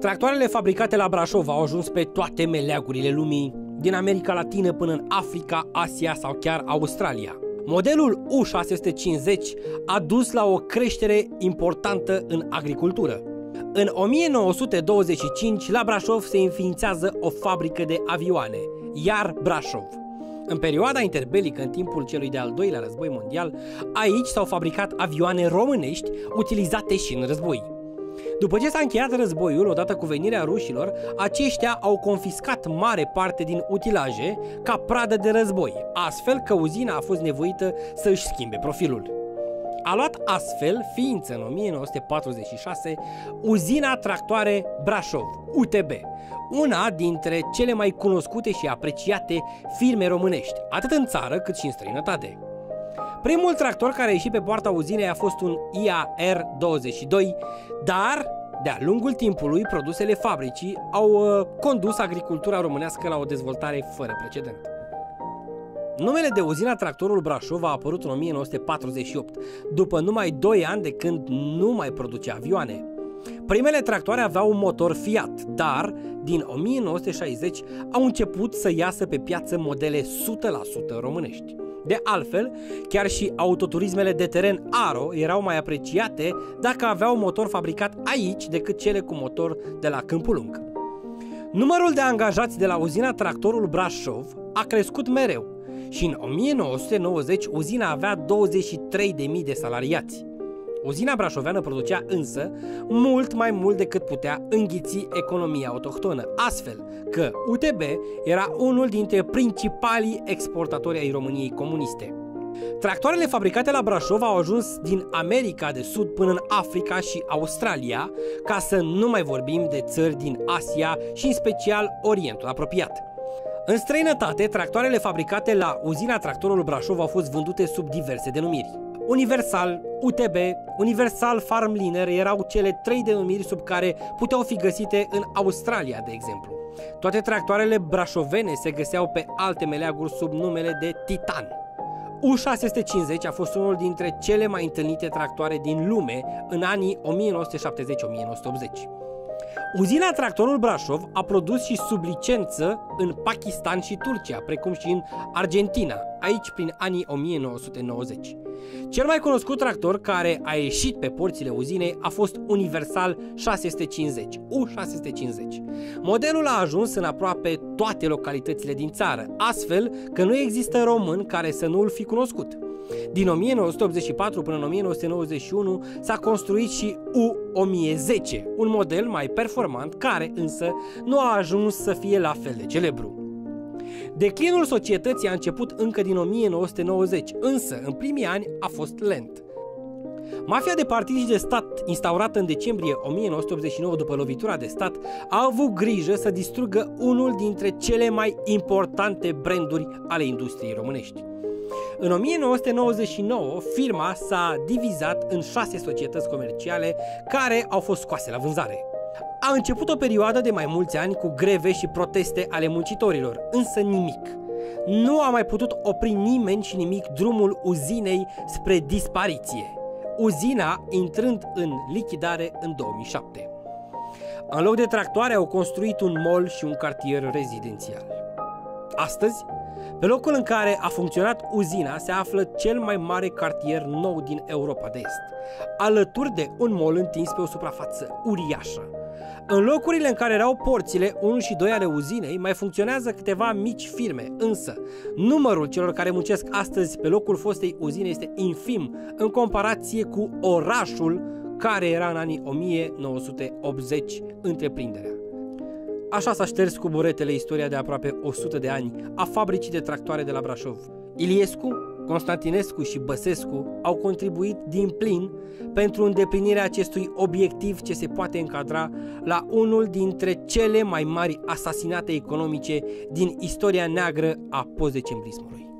Tractoarele fabricate la Brașov au ajuns pe toate meleagurile lumii, din America Latină până în Africa, Asia sau chiar Australia. Modelul U650 a dus la o creștere importantă în agricultură. În 1925, la Brașov se înființează o fabrică de avioane, iar Brașov. În perioada interbelică, în timpul celui de-al doilea război mondial, aici s-au fabricat avioane românești utilizate și în război. După ce s-a încheiat războiul, odată cu venirea rușilor, aceștia au confiscat mare parte din utilaje ca pradă de război, astfel că uzina a fost nevoită să își schimbe profilul. A luat astfel ființă în 1946 uzina tractoare Brașov, UTB, una dintre cele mai cunoscute și apreciate firme românești, atât în țară cât și în străinătate. Primul tractor care a ieșit pe poarta uzinei a fost un IAR-22, dar de-a lungul timpului, produsele fabricii au uh, condus agricultura românească la o dezvoltare fără precedent. Numele de uzina tractorul Brașov a apărut în 1948, după numai 2 ani de când nu mai producea avioane. Primele tractoare aveau un motor Fiat, dar din 1960 au început să iasă pe piață modele 100% românești. De altfel, chiar și autoturismele de teren Aro erau mai apreciate dacă aveau motor fabricat aici decât cele cu motor de la Câmpul Lung. Numărul de angajați de la uzina Tractorul Brașov a crescut mereu și în 1990 uzina avea 23.000 de salariați. Uzina brașoveană producea însă mult mai mult decât putea înghiți economia autohtonă, astfel că UTB era unul dintre principalii exportatori ai României comuniste. Tractoarele fabricate la Brașov au ajuns din America de Sud până în Africa și Australia, ca să nu mai vorbim de țări din Asia și în special Orientul apropiat. În străinătate, tractoarele fabricate la uzina tractorului Brașov au fost vândute sub diverse denumiri. Universal, UTB, Universal Farmliner erau cele trei denumiri sub care puteau fi găsite în Australia, de exemplu. Toate tractoarele brașovene se găseau pe alte meleaguri sub numele de Titan. U650 a fost unul dintre cele mai întâlnite tractoare din lume în anii 1970-1980. Uzina Tractorul Brașov a produs și sub licență în Pakistan și Turcia, precum și în Argentina, aici prin anii 1990. Cel mai cunoscut tractor care a ieșit pe porțile uzinei a fost Universal 650, U650. Modelul a ajuns în aproape toate localitățile din țară, astfel că nu există român care să nu-l fi cunoscut. Din 1984 până în 1991 s-a construit și U1010, un model mai performant care însă nu a ajuns să fie la fel de celebru. Declinul societății a început încă din 1990, însă în primii ani a fost lent. Mafia de partid și de stat, instaurată în decembrie 1989 după lovitura de stat, a avut grijă să distrugă unul dintre cele mai importante branduri ale industriei românești. În 1999, firma s-a divizat în șase societăți comerciale care au fost scoase la vânzare. A început o perioadă de mai mulți ani cu greve și proteste ale muncitorilor, însă nimic. Nu a mai putut opri nimeni și nimic drumul uzinei spre dispariție. Uzina intrând în lichidare în 2007. În loc de tractoare au construit un mall și un cartier rezidențial. Astăzi, pe locul în care a funcționat uzina se află cel mai mare cartier nou din Europa de Est, alături de un mall întins pe o suprafață uriașă. În locurile în care erau porțile 1 și 2 ale uzinei mai funcționează câteva mici firme, însă numărul celor care muncesc astăzi pe locul fostei uzine este infim în comparație cu orașul care era în anii 1980 întreprinderea. Așa s-a șters cu buretele istoria de aproape 100 de ani a fabricii de tractoare de la Brașov. Iliescu, Constantinescu și Băsescu au contribuit din plin pentru îndeplinirea acestui obiectiv ce se poate încadra la unul dintre cele mai mari asasinate economice din istoria neagră a postdecembrismului.